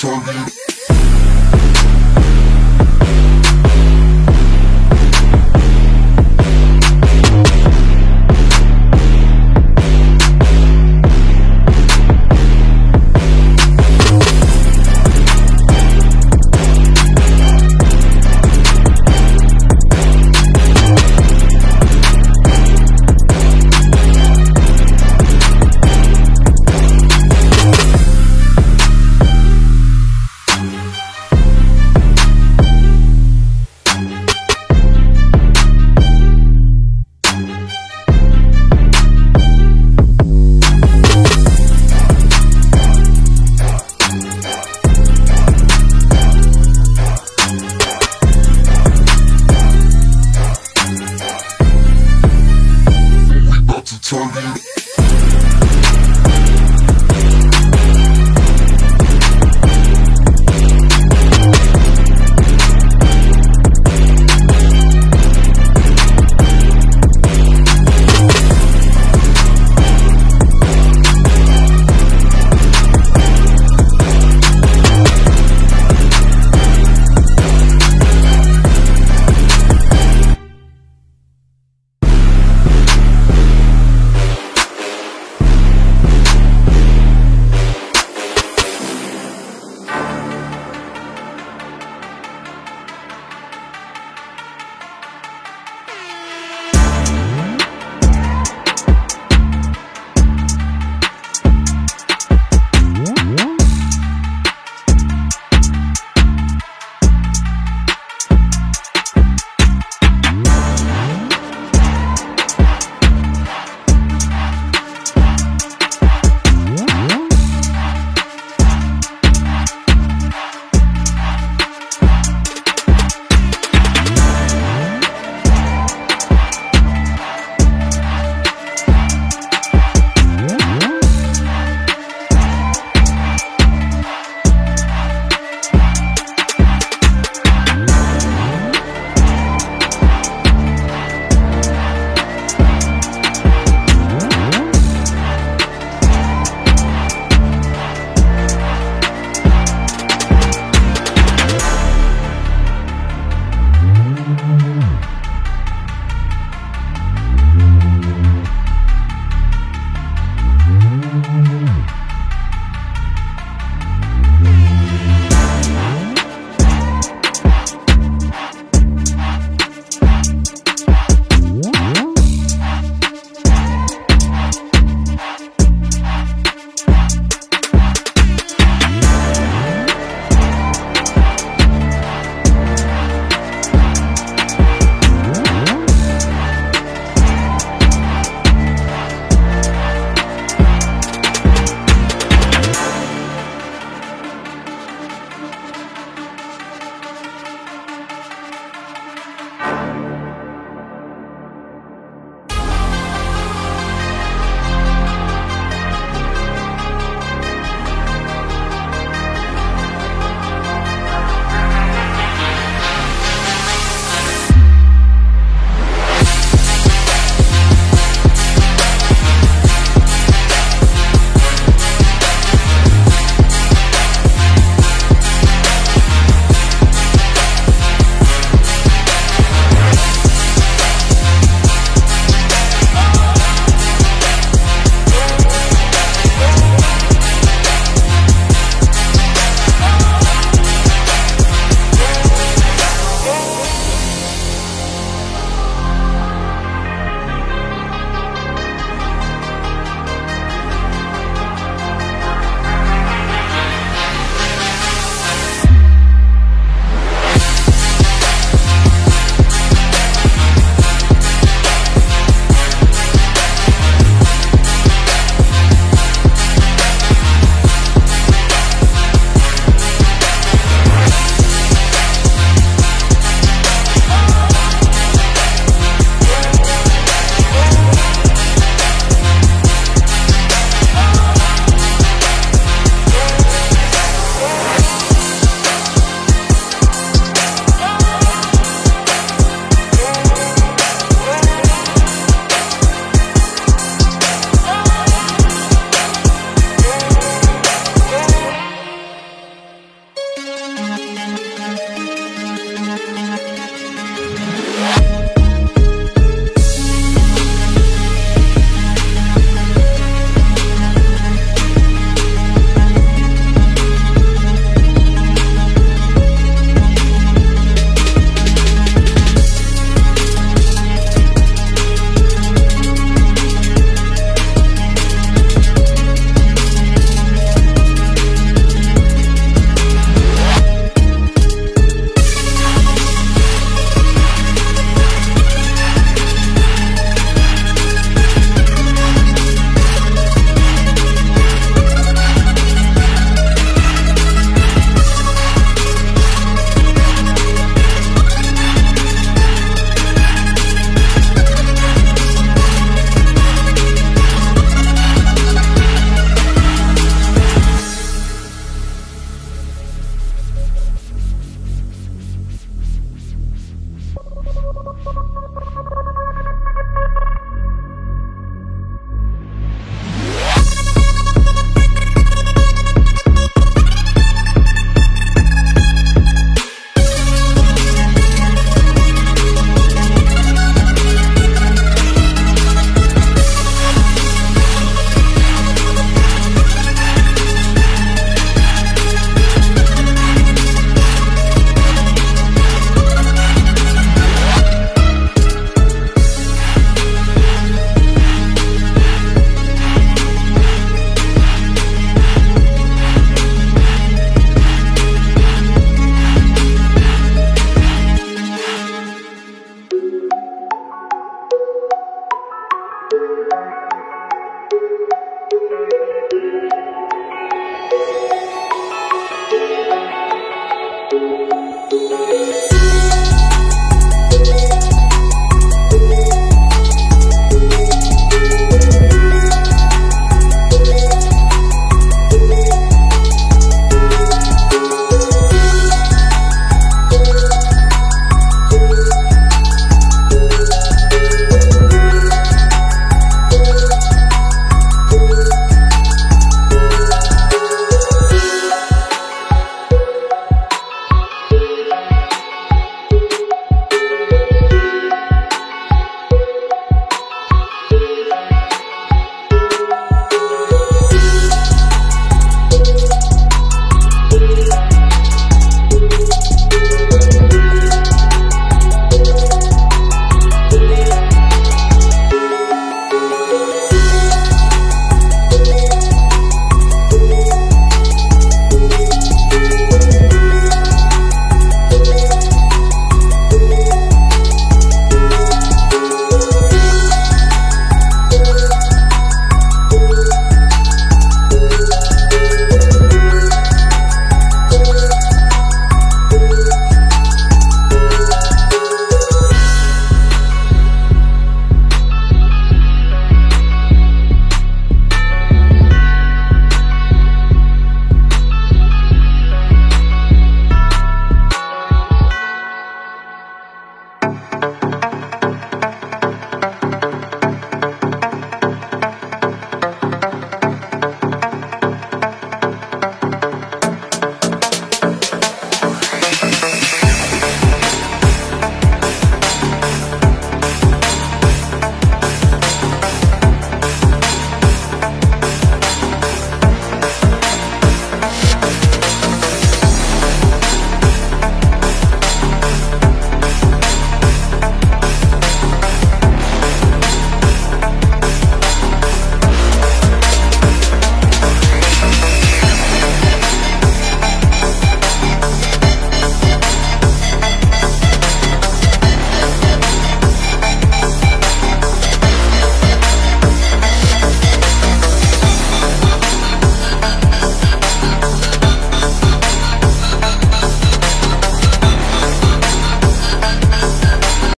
target.